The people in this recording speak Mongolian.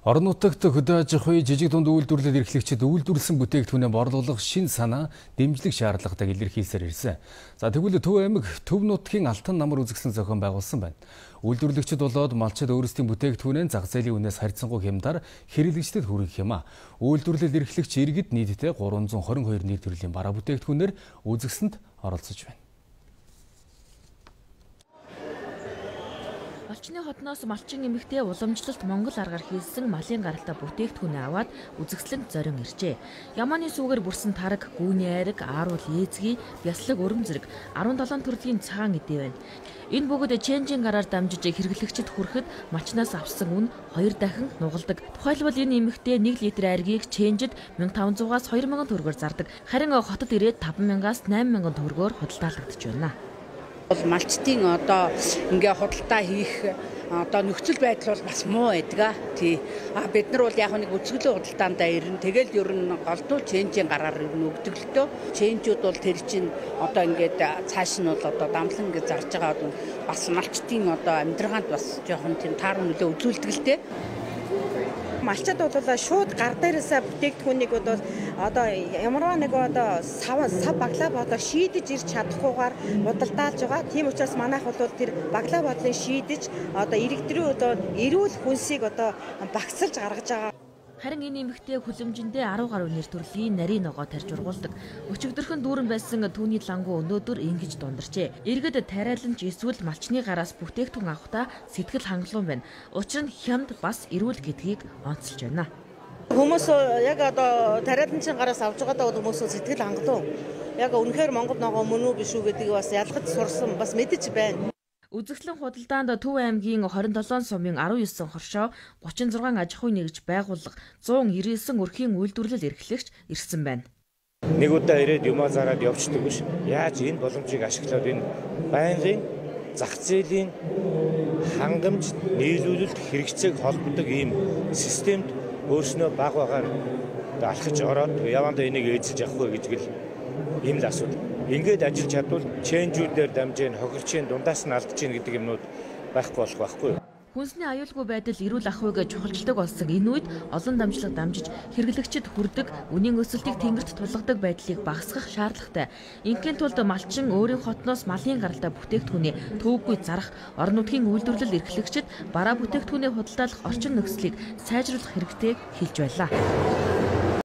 Орон нутагт хөдөө аж ахуй жижиг дунд үйлдвэрлэл эрхлэгчид үйлдвэрлэсэн бүтээгдэхүүнээ борлуулах шин санаа дэмжлэг шаардлагатайг илэрхийлсээр ирсэн. За тэгвэл Төв аймаг Төв нутгийн Алтан намар үзэсгэлэн зохион байгуулсан байна. Үйлдвэрлэгчид болоод малчид өөрсдийн бүтээгдэхүүнээ зах зээлийн үнээс харьцангуй хямдаар хэрэглэгчдэд хүргэх юм а. Үйлдвэрлэл эрхлэгч иргэд нийтдээ 322 нийт төрлийн бараа бүтээгдэхүүнээр үзэсгэлэнт оролцож байна. Малчны хотноос малчин эмэгтэй уламжлалт Монгол аргаар хийсэн малын гаралтай бүтээгдэхүүнээ аваад үзэгсэлэнд зорин иржээ. Ямааны сүүгээр бүрсэн тараг, гүүний айраг, ааруул ээзгий, бяслаг өрөм зэрэг 17 төрлийн цагаан эдээ байна. Энэ бүгд ченжийн гараар дамжиж хэрэглэгчид хүрэхэд малчнаас авсан үн хоёр дахин нугалдаг. Тухайлбал энэ эмэгтэй 1 литр айргийг ченжид 1500-аас 2000 төгрөгөөр зардаг. Харин хотод ирээд 5000-аас 8000 төгрөгөөр худалдаалагдж байна бол малчтын одоо ингээ худалдаа хийх одоо нөхцөл байдал бол бас муу байдаг. Тий. А бид нар бол яг нэг үзэсгэлэн худалдаандаа ирнэ. Тэгэл ер нь голдуу ченжийн гараар ер нь өгдөг л дөө. Ченжүүд бол тэр чинь одоо ингээд цааш нь бол одоо дамлан ингээд зарж байгаа бас малчтын одоо амьдрагаанд бас жоохон тийм таар нөлөө үзүүлдэг л дээ малчид бол шууд гар дээрээсээ бүтээгдэхүүнийг бол одоо ямарваа нэг одоо сав сав баглаа бодоо шийдэж ирч чадахгүйгээр худалдаалж байгаа. Тийм учраас манайх бол тэр баглаа бодлын шийдэж одоо иргэдрийн одоо эрүүл хүнсийг одоо багсалж гаргаж байгаа. Харин энэ эмэгтэй хүлэмжиндээ 10 гаруй нэр төрлийн нарийн ногоо тарж ургуулдаг. Өчигдөрхөн дүүрэн байсан түүний лангу өнөөдөр ингэж дундарчээ. Иргэд тариаланч эсвэл малчны гараас бүтээгдэхүүн авахдаа сэтгэл хангалуун байна. Учир нь хямд бас эрүүл гэдгийг онцолж байна. Хүмүүс яг одоо тариаланчийн гараас авж байгаадаа хүмүүс сэтгэл хангалуун. Яг үнэхээр Монгол ногоо мөн үү биш үү гэдгийг бас ялгаж сурсан бас мэдэж байна. Үзэгдлэн худалдаанд Төв аймгийн 27 сумын 19 хоршоо 36 аж ахуй нэгж байгууллага 199 өрхийн үйлдвэрлэл эрхлэгч ирсэн байна. Нэг удаа ирээд юмаа зараад явчихдаг биш. Яаж энэ боломжийг ашиглаад энэ байнгын зах зээлийн хангамж нийлүүлэлт хэрэгцээг холбодог ийм системд өөрснөө баг багаар алхаж ороод явандаа энийг эзэлж авах вэ гэж гэл ийм л асуудал ингээд ажиллаж чадвал ченжүүдээр дамжин хохирчийн дундаас нь алдаж гин гэдэг юмнууд байхгүй болох байхгүй. Хүнсний аюулгүй байдал эрүүл ахуйг чухалчдаг болсон энэ үед олон дамжлаг дамжиж хэрэглэгчид хүрдэг үнийн өсөлтийг тэнгэрт тулгадаг байдлыг багасгах шаардлагатай. Ингийн тулд малчин өөрийн хотноос малын гаралтай бүтээгдэхүүний төвөггүй зарах, орон нутгийн үйлдвэрлэл эрхлэгчид бараа бүтээгдэхүүнээ худалдаалах орчин нөхцөлийг сайжруулах хэрэгтэй хэлж байлаа.